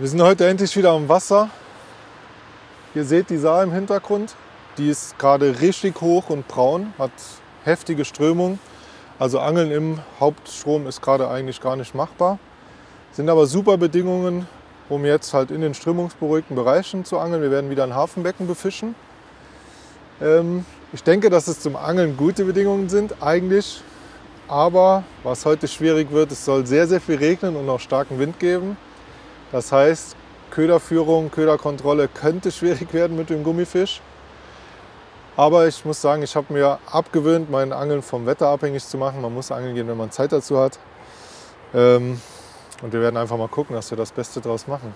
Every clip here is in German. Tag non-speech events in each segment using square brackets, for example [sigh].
Wir sind heute endlich wieder am Wasser. Ihr seht die Saar im Hintergrund. Die ist gerade richtig hoch und braun, hat heftige Strömung. Also Angeln im Hauptstrom ist gerade eigentlich gar nicht machbar. Sind aber super Bedingungen, um jetzt halt in den strömungsberuhigten Bereichen zu angeln. Wir werden wieder ein Hafenbecken befischen. Ähm, ich denke, dass es zum Angeln gute Bedingungen sind eigentlich. Aber was heute schwierig wird, es soll sehr, sehr viel regnen und auch starken Wind geben. Das heißt, Köderführung, Köderkontrolle könnte schwierig werden mit dem Gummifisch. Aber ich muss sagen, ich habe mir abgewöhnt, mein Angeln vom Wetter abhängig zu machen. Man muss angeln gehen, wenn man Zeit dazu hat. Ähm, und wir werden einfach mal gucken, dass wir das Beste daraus machen.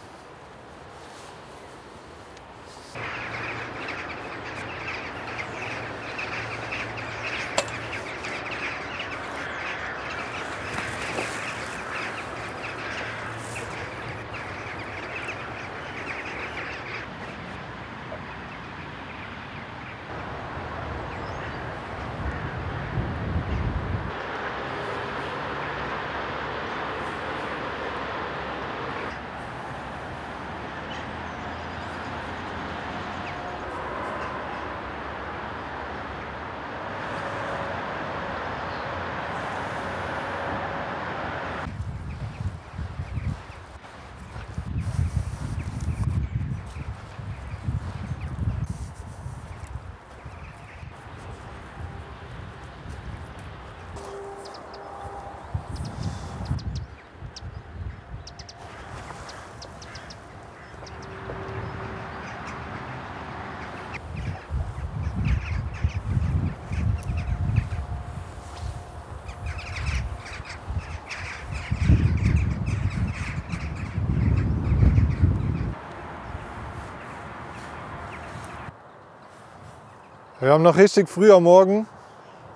Wir haben noch richtig früh am Morgen.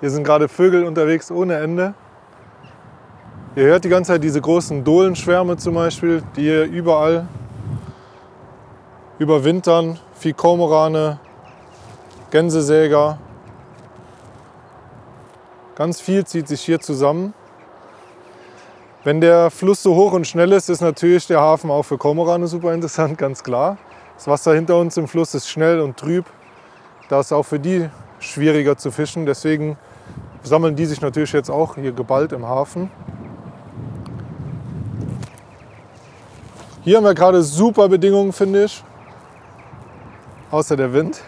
Hier sind gerade Vögel unterwegs ohne Ende. Ihr hört die ganze Zeit diese großen Dohlenschwärme zum Beispiel, die hier überall überwintern. Viel Kormorane, Gänsesäger. Ganz viel zieht sich hier zusammen. Wenn der Fluss so hoch und schnell ist, ist natürlich der Hafen auch für Kormorane super interessant, [laughs] ganz klar. Das Wasser hinter uns im Fluss ist schnell und trüb. Da ist auch für die schwieriger zu fischen. Deswegen sammeln die sich natürlich jetzt auch hier geballt im Hafen. Hier haben wir gerade super Bedingungen, finde ich. Außer der Wind.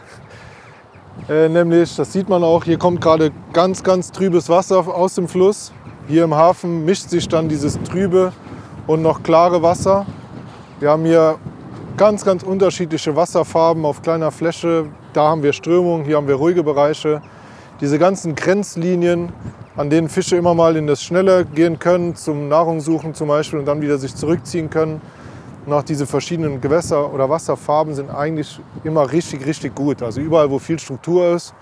Äh, nämlich, das sieht man auch, hier kommt gerade ganz, ganz trübes Wasser aus dem Fluss. Hier im Hafen mischt sich dann dieses trübe und noch klare Wasser. Wir haben hier ganz, ganz unterschiedliche Wasserfarben auf kleiner Fläche. Da haben wir Strömung, hier haben wir ruhige Bereiche. Diese ganzen Grenzlinien, an denen Fische immer mal in das Schnelle gehen können, zum Nahrungssuchen zum Beispiel und dann wieder sich zurückziehen können. Und auch diese verschiedenen Gewässer- oder Wasserfarben sind eigentlich immer richtig, richtig gut. Also überall, wo viel Struktur ist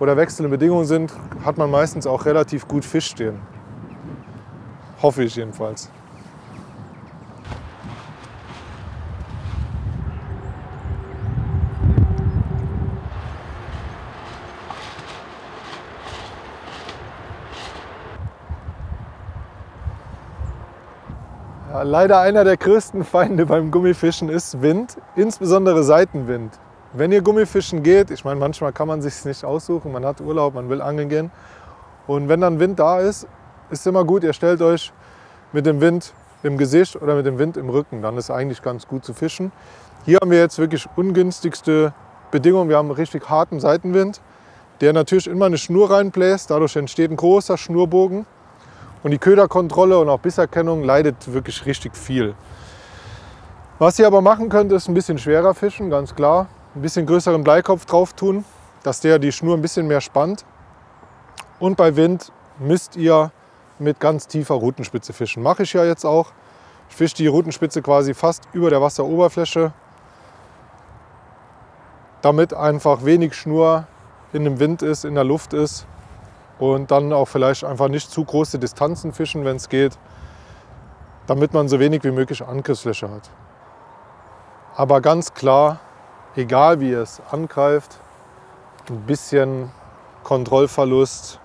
oder wechselnde Bedingungen sind, hat man meistens auch relativ gut Fisch stehen. Hoffe ich jedenfalls. Leider einer der größten Feinde beim Gummifischen ist Wind, insbesondere Seitenwind. Wenn ihr Gummifischen geht, ich meine, manchmal kann man sich nicht aussuchen, man hat Urlaub, man will angeln gehen. Und wenn dann Wind da ist, ist immer gut, ihr stellt euch mit dem Wind im Gesicht oder mit dem Wind im Rücken. Dann ist eigentlich ganz gut zu fischen. Hier haben wir jetzt wirklich ungünstigste Bedingungen. Wir haben richtig harten Seitenwind, der natürlich immer eine Schnur reinbläst. Dadurch entsteht ein großer Schnurbogen. Und die Köderkontrolle und auch Bisserkennung leidet wirklich richtig viel. Was ihr aber machen könnt, ist ein bisschen schwerer fischen, ganz klar. Ein bisschen größeren Bleikopf drauf tun, dass der die Schnur ein bisschen mehr spannt. Und bei Wind müsst ihr mit ganz tiefer Rutenspitze fischen. Mache ich ja jetzt auch. Ich fische die Rutenspitze quasi fast über der Wasseroberfläche, damit einfach wenig Schnur in dem Wind ist, in der Luft ist und dann auch vielleicht einfach nicht zu große Distanzen fischen, wenn es geht, damit man so wenig wie möglich Angriffsfläche hat. Aber ganz klar, egal wie ihr es angreift, ein bisschen Kontrollverlust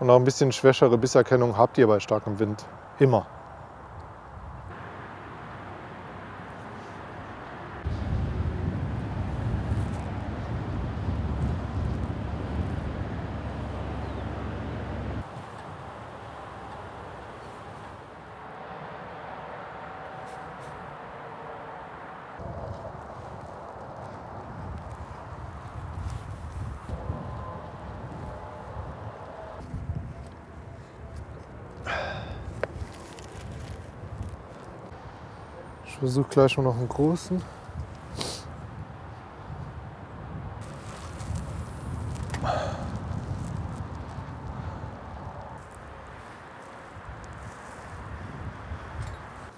und auch ein bisschen schwächere Bisserkennung habt ihr bei starkem Wind. Immer. Versuche gleich mal noch einen großen.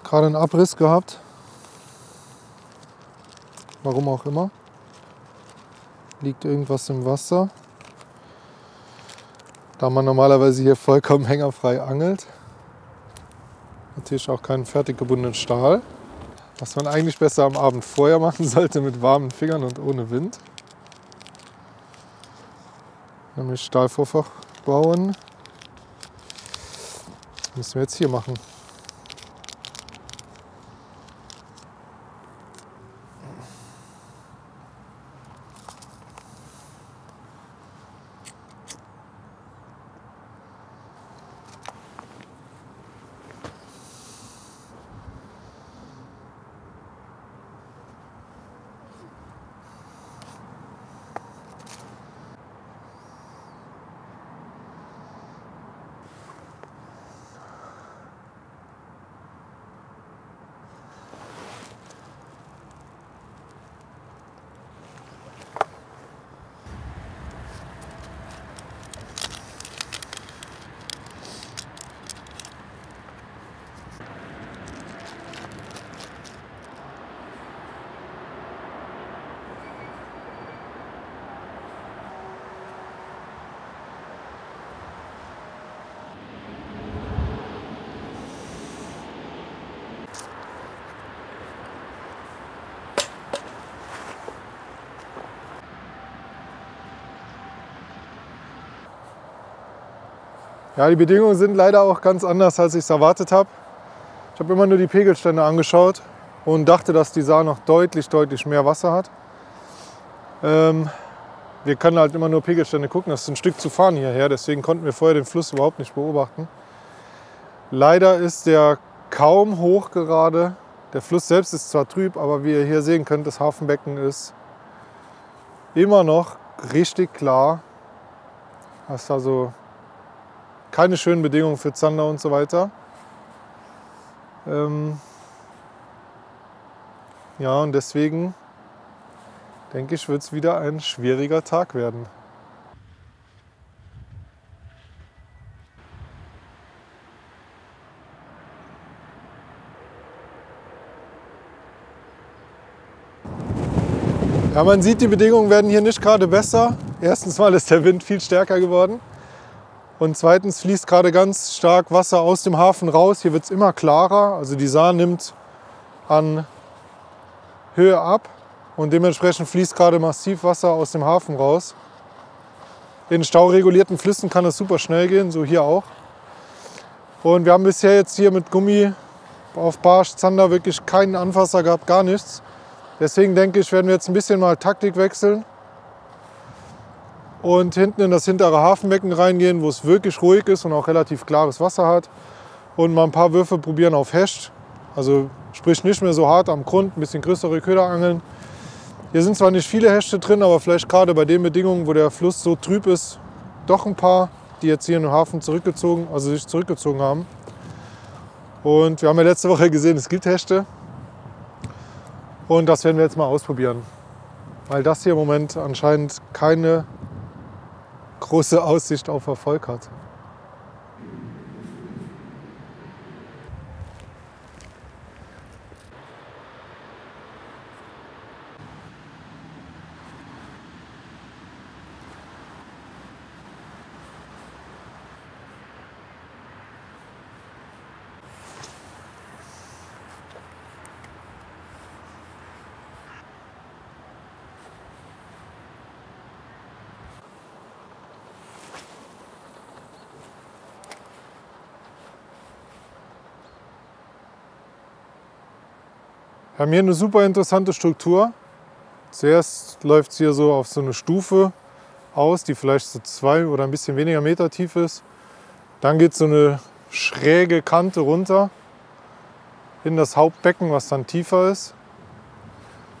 Gerade einen Abriss gehabt. Warum auch immer. Liegt irgendwas im Wasser. Da man normalerweise hier vollkommen hängerfrei angelt. Natürlich auch keinen fertig gebundenen Stahl. Was man eigentlich besser am Abend vorher machen [laughs] sollte mit warmen Fingern und ohne Wind. Nämlich Stahlvorfach bauen. Das müssen wir jetzt hier machen. Ja, die Bedingungen sind leider auch ganz anders, als ich es erwartet habe. Ich habe immer nur die Pegelstände angeschaut und dachte, dass die Saar noch deutlich, deutlich mehr Wasser hat. Ähm, wir können halt immer nur Pegelstände gucken, das ist ein Stück zu fahren hierher, deswegen konnten wir vorher den Fluss überhaupt nicht beobachten. Leider ist der kaum hoch gerade. Der Fluss selbst ist zwar trüb, aber wie ihr hier sehen könnt, das Hafenbecken ist immer noch richtig klar. Das ist also keine schönen Bedingungen für Zander und so weiter. Ähm ja, und deswegen denke ich, wird es wieder ein schwieriger Tag werden. Ja, man sieht, die Bedingungen werden hier nicht gerade besser. Erstens mal ist der Wind viel stärker geworden. Und zweitens fließt gerade ganz stark Wasser aus dem Hafen raus. Hier wird es immer klarer. Also die Saar nimmt an Höhe ab und dementsprechend fließt gerade massiv Wasser aus dem Hafen raus. In stauregulierten Flüssen kann es super schnell gehen, so hier auch. Und wir haben bisher jetzt hier mit Gummi auf Barsch, Zander wirklich keinen Anfasser gehabt, gar nichts. Deswegen denke ich, werden wir jetzt ein bisschen mal Taktik wechseln und hinten in das hintere Hafenbecken reingehen, wo es wirklich ruhig ist und auch relativ klares Wasser hat. Und mal ein paar Würfe probieren auf Hecht. Also sprich nicht mehr so hart am Grund, ein bisschen größere Köder angeln. Hier sind zwar nicht viele Hechte drin, aber vielleicht gerade bei den Bedingungen, wo der Fluss so trüb ist, doch ein paar, die jetzt hier in den Hafen zurückgezogen, also sich zurückgezogen haben. Und wir haben ja letzte Woche gesehen, es gibt Hechte. Und das werden wir jetzt mal ausprobieren. Weil das hier im Moment anscheinend keine große Aussicht auf Erfolg hat. Wir haben hier eine super interessante Struktur. Zuerst läuft es hier so auf so eine Stufe aus, die vielleicht so zwei oder ein bisschen weniger Meter tief ist. Dann geht so eine schräge Kante runter in das Hauptbecken, was dann tiefer ist.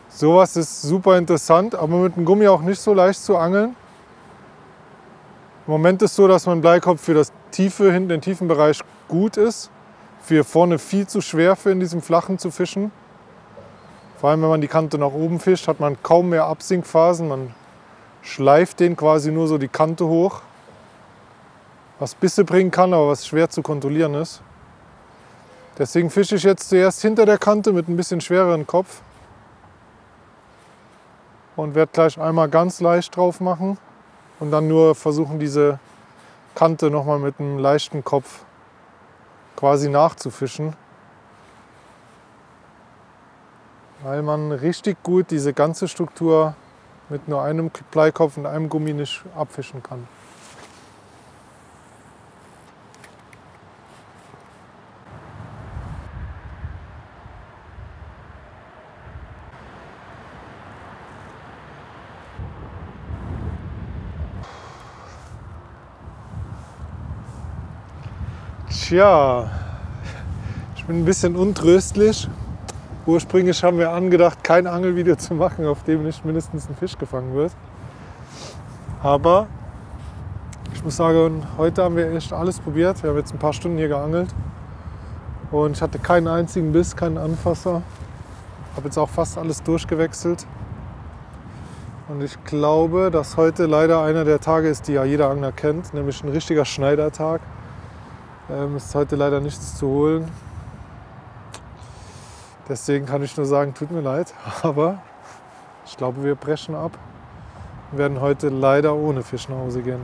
Sowas ist super interessant, aber mit dem Gummi auch nicht so leicht zu angeln. Im Moment ist so, dass mein Bleikopf für das Tiefe, hinten den tiefen Bereich gut ist. Für vorne viel zu schwer für in diesem flachen zu fischen. Vor allem, wenn man die Kante nach oben fischt, hat man kaum mehr Absinkphasen. Man schleift den quasi nur so die Kante hoch. Was Bisse bringen kann, aber was schwer zu kontrollieren ist. Deswegen fische ich jetzt zuerst hinter der Kante mit ein bisschen schwereren Kopf. Und werde gleich einmal ganz leicht drauf machen und dann nur versuchen, diese Kante nochmal mit einem leichten Kopf quasi nachzufischen. Weil man richtig gut diese ganze Struktur mit nur einem Bleikopf und einem Gummi nicht abfischen kann. Tja, ich bin ein bisschen untröstlich. Ursprünglich haben wir angedacht, kein Angelvideo zu machen, auf dem nicht mindestens ein Fisch gefangen wird. Aber ich muss sagen, heute haben wir echt alles probiert. Wir haben jetzt ein paar Stunden hier geangelt und ich hatte keinen einzigen Biss, keinen Anfasser. Habe jetzt auch fast alles durchgewechselt. Und ich glaube, dass heute leider einer der Tage ist, die ja jeder Angler kennt, nämlich ein richtiger Schneidertag. Ähm, ist heute leider nichts zu holen. Deswegen kann ich nur sagen, tut mir leid, [laughs] aber ich glaube, wir brechen ab und werden heute leider ohne Fisch nach Hause gehen.